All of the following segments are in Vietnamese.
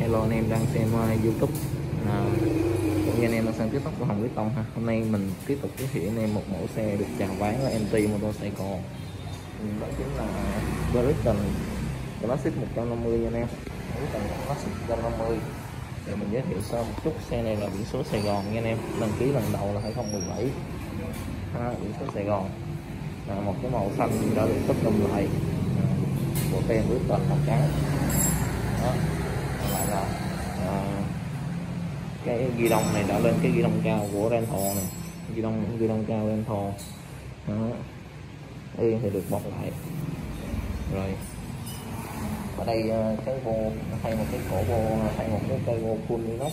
Hello anh em đang xem uh, YouTube. À, cũng như anh em đang xem tiktok của Hồng Quý Tông ha. Hôm nay mình tiếp tục giới thiệu anh em một mẫu xe được chào bán là MT Motorcycle Sài Gòn. Ừ, đó chính là Brighton Classic 150 anh em. Brighton Classic 150 để mình giới thiệu sơ một chút xe này là biển số Sài Gòn nha anh em. Đăng ký lần đầu là 2017 ha, biển số Sài Gòn. Là một cái màu xanh đã được cấp đồng lại. À, bộ tem toàn màu trắng. Đó còn lại là à, cái ghi đông này đã lên cái ghi đông cao của rental này. Ghi đông ghi đông cao rental đó. Yên thì được bọc lại. Rồi. Ở đây ờ, cái vô nó thay một cái cổ vô thay một cái cây vô full inox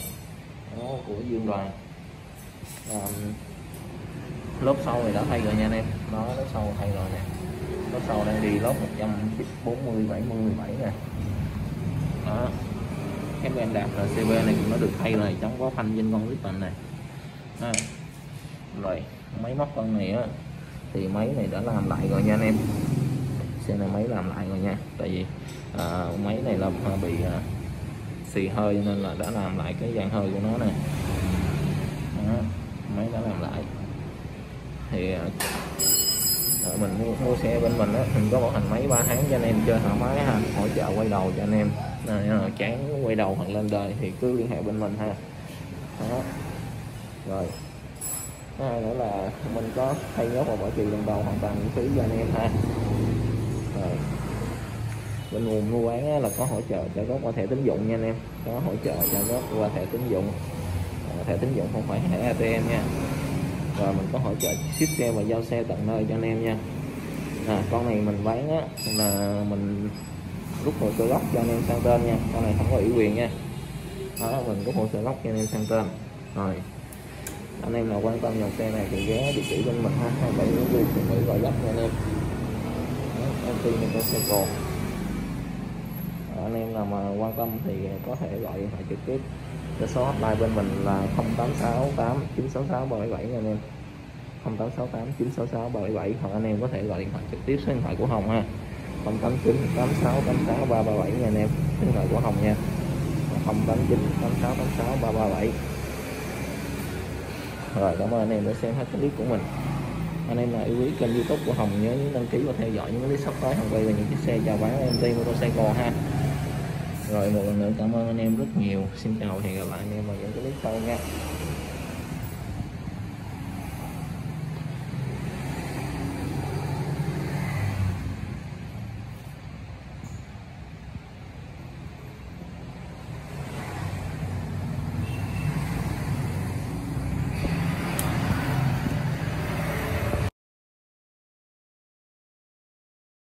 đó của dương đoàn. À, lớp sau này đã thay rồi nha anh em. Đó lớp sau thay rồi nè. Lớp sau đang đi lớp 140 70 77 nè. Đó các em đạt là CV này cũng nó được thay rồi chống có phanh trên con clip này à. rồi máy móc con này á thì máy này đã làm lại rồi nha anh em. Xe này máy làm lại rồi nha tại vì à, máy này là à, bị à, xì hơi nên là đã làm lại cái dàn hơi của nó nè. À, máy đã làm lại. Thì à, Ờ, mình mua, mua xe bên mình á mình có bảo hành máy ba tháng cho anh em chơi thoải mái ha hỗ trợ quay đầu cho anh em. À, chán quay đầu hoặc lên đời thì cứ liên hệ bên mình ha. Đó. Rồi. Thứ hai nữa là mình có thay nhốt và bảo trì lần đầu hoàn toàn miễn phí cho anh em ha. Rồi. Bên nguồn mua bán á là có hỗ trợ trả góp qua thẻ tín dụng nha anh em. Có hỗ trợ trả góp qua thẻ tín dụng. Ờ, thẻ tín dụng không phải thẻ ATM nha và mình có hỗ trợ ship xe và giao xe tận nơi cho anh em nha. À, con này mình bán á là mình rút hồ sơ gốc cho anh em sang tên nha. Con này không có ủy quyền nha. Đó mình rút hồ sơ gốc cho anh em sang tên. Rồi anh em nào quan tâm dòng xe này thì ghé địa chỉ bên mình ha. Hai bảy nguyễn du phường mỹ gọi gấp nha anh em. Em tin mình có xe cồn. Anh em nào mà quan tâm thì có thể gọi điện thoại trực tiếp cái số hotline bên mình là 0868 966 377 nha anh em. 0868 966 377 hoặc anh em có thể gọi điện thoại trực tiếp số điện thoại của Hồng ha. 089 86 86 337 nha anh em. Số điện thoại của Hồng nha. 089 86 86 337 rồi, cảm ơn anh em đã xem hết clip của mình. Anh em nào yêu quý kênh youtube của Hồng nhớ đăng ký và theo dõi những clip sắp tới. Hồng quay về những chiếc xe chào bán MT Motorcycle ha rồi, một lần nữa cảm ơn anh em rất nhiều. Xin chào và hẹn gặp lại anh em vào những clip sau nha.